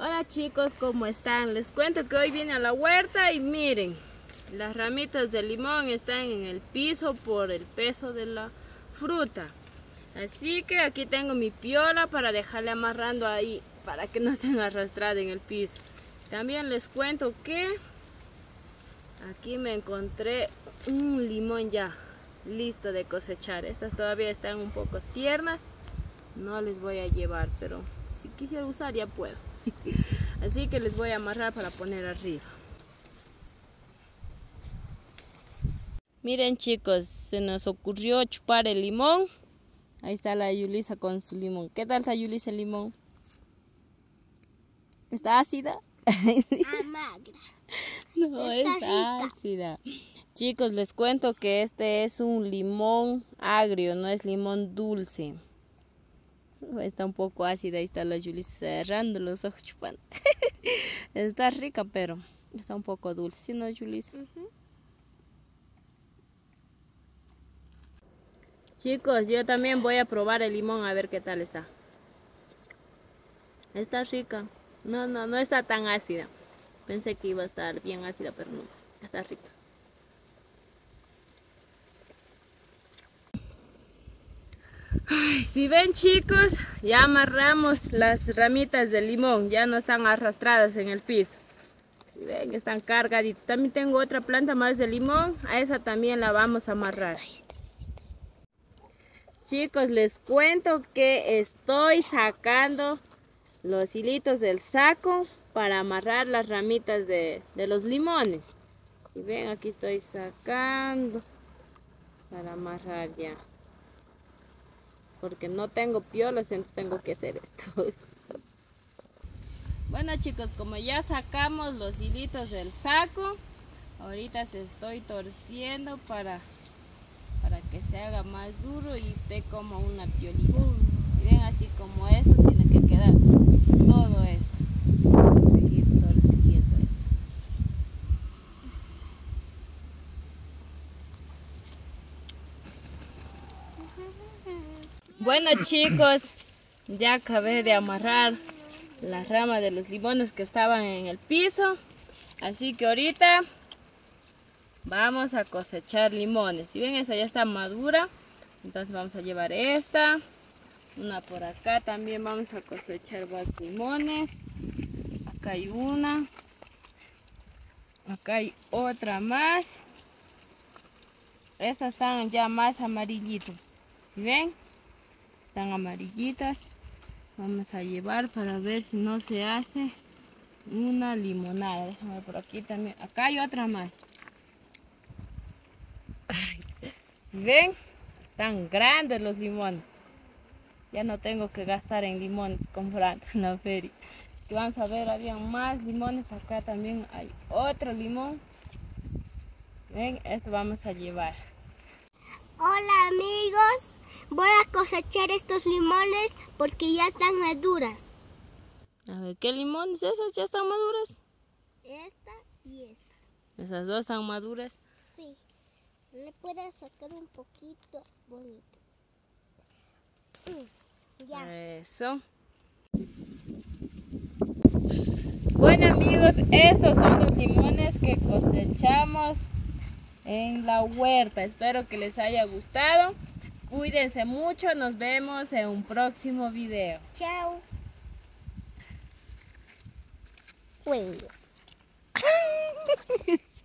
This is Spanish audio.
Hola chicos, ¿cómo están? Les cuento que hoy vine a la huerta y miren, las ramitas de limón están en el piso por el peso de la fruta. Así que aquí tengo mi piola para dejarle amarrando ahí, para que no estén arrastradas en el piso. También les cuento que aquí me encontré un limón ya listo de cosechar. Estas todavía están un poco tiernas, no les voy a llevar, pero si quisiera usar ya puedo. Así que les voy a amarrar para poner arriba. Miren chicos, se nos ocurrió chupar el limón. Ahí está la Yulisa con su limón. ¿Qué tal está Yulisa el limón? ¿Está ácida? Amagra. No, es ácida. Chicos, les cuento que este es un limón agrio, no es limón dulce. Está un poco ácida, ahí está la Julie cerrando los ojos chupando. está rica, pero está un poco dulce, ¿sí no, Julie? Chicos, yo también voy a probar el limón a ver qué tal está. Está rica. No, no, no está tan ácida. Pensé que iba a estar bien ácida, pero no. Está rica. Si ven chicos, ya amarramos las ramitas de limón, ya no están arrastradas en el piso. Si ven, están cargaditos. También tengo otra planta más de limón, a esa también la vamos a amarrar. Chicos, les cuento que estoy sacando los hilitos del saco para amarrar las ramitas de, los limones. Y ven, aquí estoy sacando para amarrar ya porque no tengo piolas, entonces tengo que hacer esto. bueno chicos, como ya sacamos los hilitos del saco, ahorita se estoy torciendo para, para que se haga más duro y esté como una piolita. Ven así como esto, tiene que quedar todo esto. Vamos a seguir torciendo esto. Bueno chicos, ya acabé de amarrar las ramas de los limones que estaban en el piso. Así que ahorita vamos a cosechar limones. Si ven, esa ya está madura. Entonces vamos a llevar esta. Una por acá también vamos a cosechar más limones. Acá hay una. Acá hay otra más. Estas están ya más amarillitos. ¿Sí ven? Están amarillitas. Vamos a llevar para ver si no se hace una limonada. Déjame por aquí también. Acá hay otra más. Ven están grandes los limones. Ya no tengo que gastar en limones comprando en la feria. Y vamos a ver había más limones. Acá también hay otro limón. Ven esto vamos a llevar. Hola amigos Voy a cosechar estos limones porque ya están maduras. A ver, ¿qué limones esas ya están maduras? Esta y esta. ¿Esas dos están maduras? Sí. Le puedes sacar un poquito bonito. Mm, ya. Eso. Bueno amigos, estos son los limones que cosechamos en la huerta. Espero que les haya gustado. Cuídense mucho, nos vemos en un próximo video. Chao.